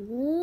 Ooh.